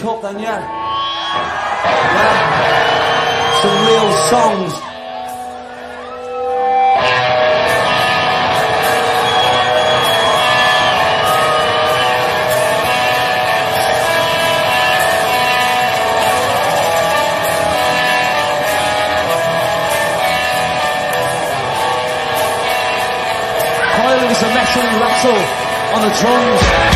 then, yeah. Yeah. Some real songs. Coil is a metal rattle on the drums.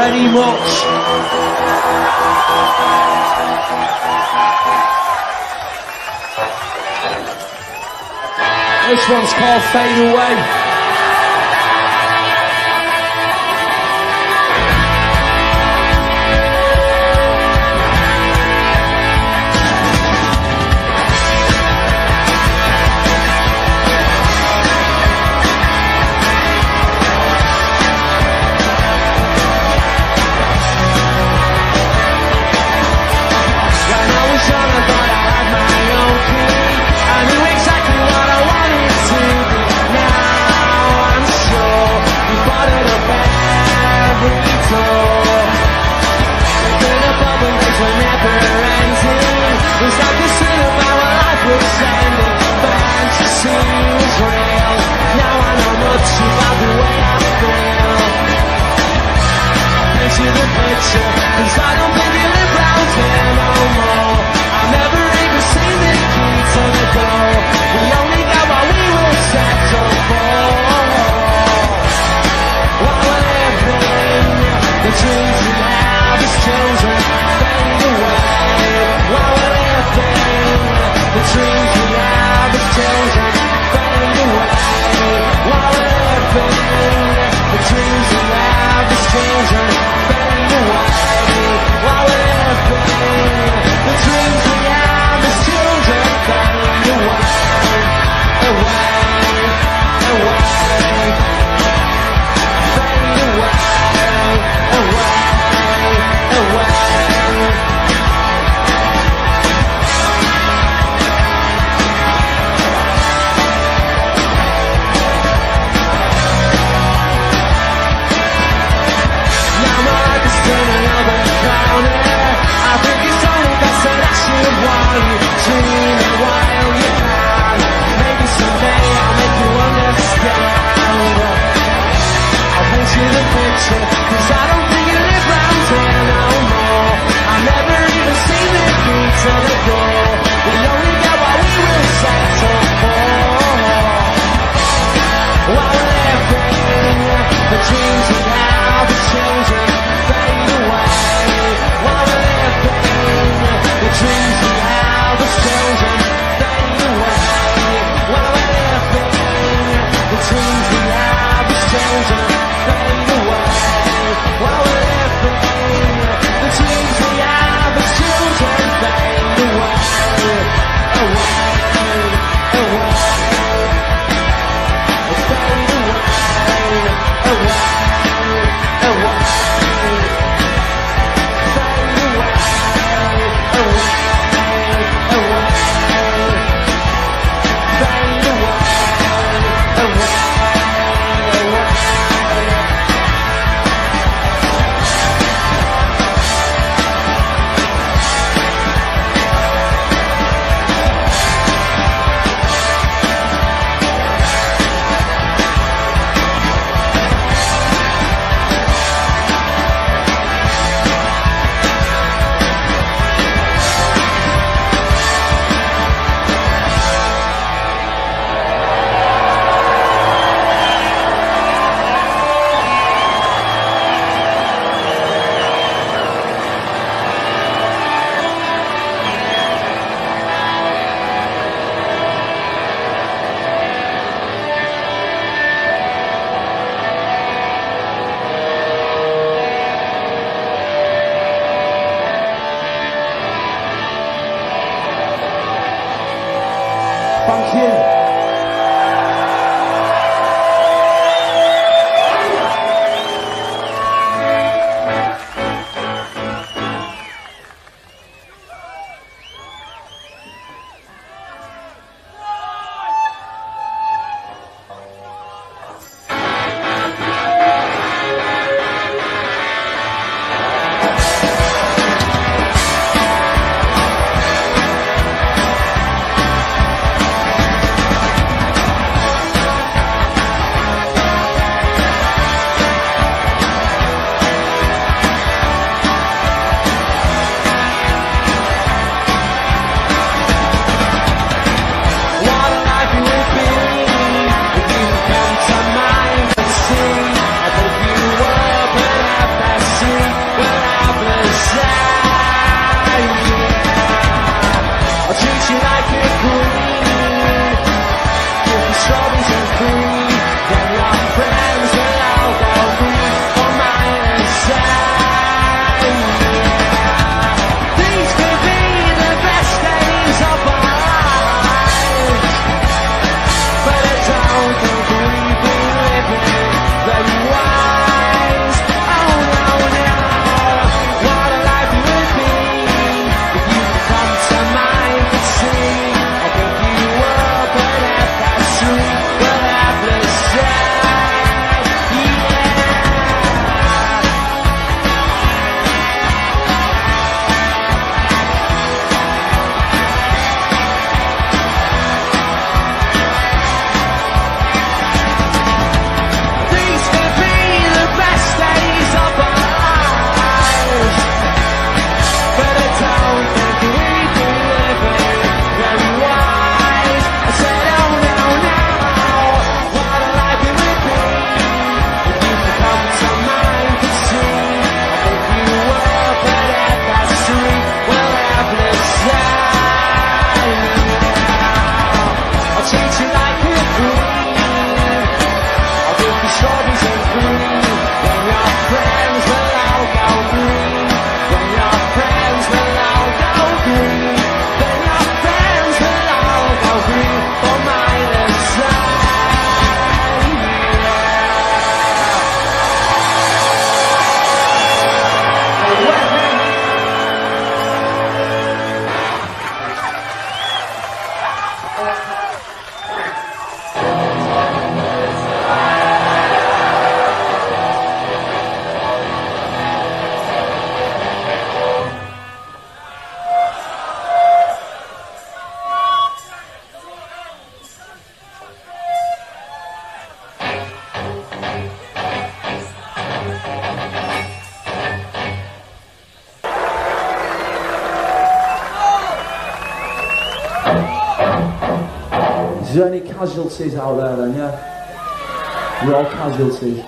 very much. This one's called Fade Away. you by the way I feel. Into the picture, cause I don't casualties out there then, yeah? We're all casualties.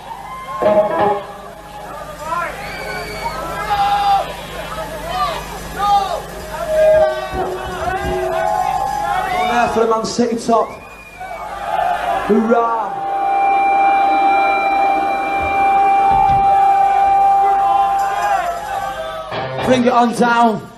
On there for the Man City top. Hurrah! Bring it on down.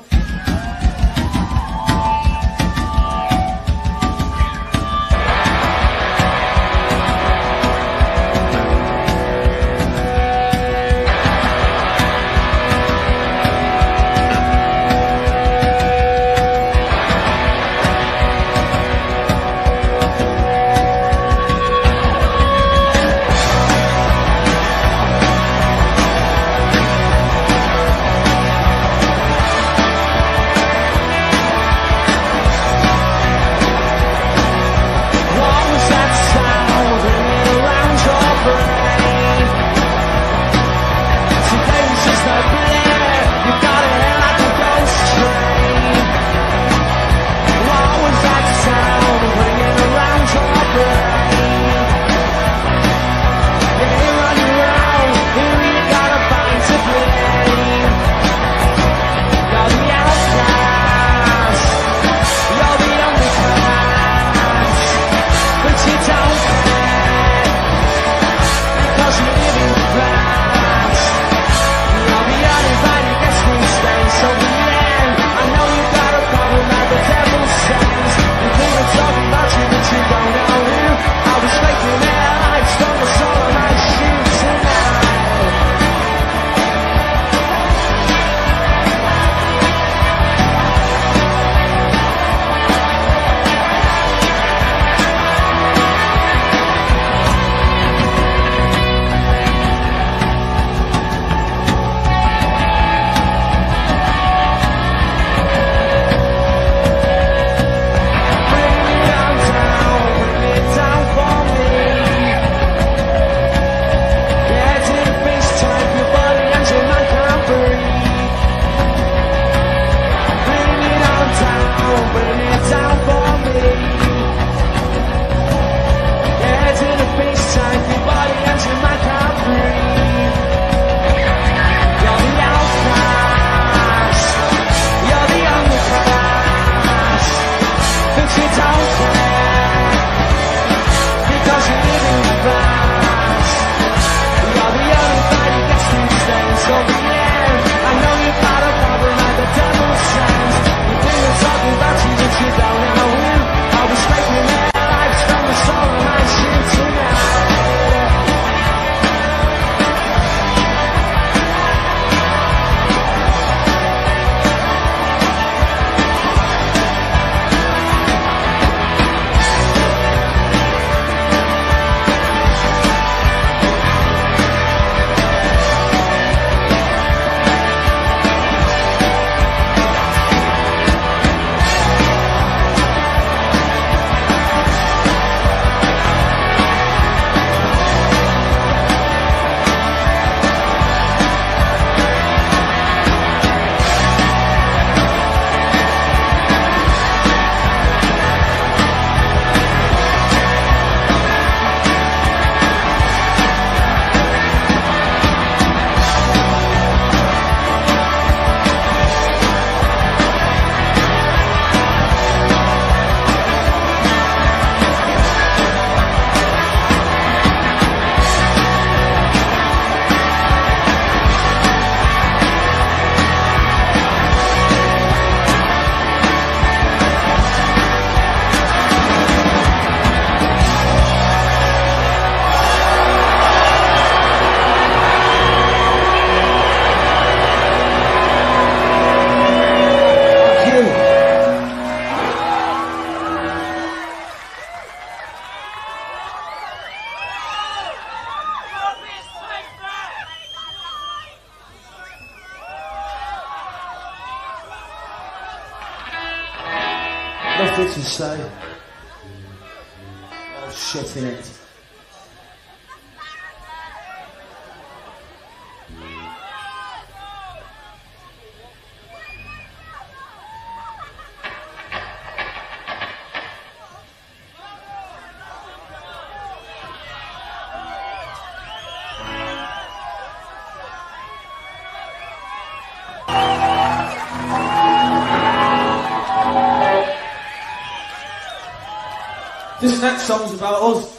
This next song's about us.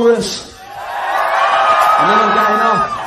Walrus. And then I'm getting off.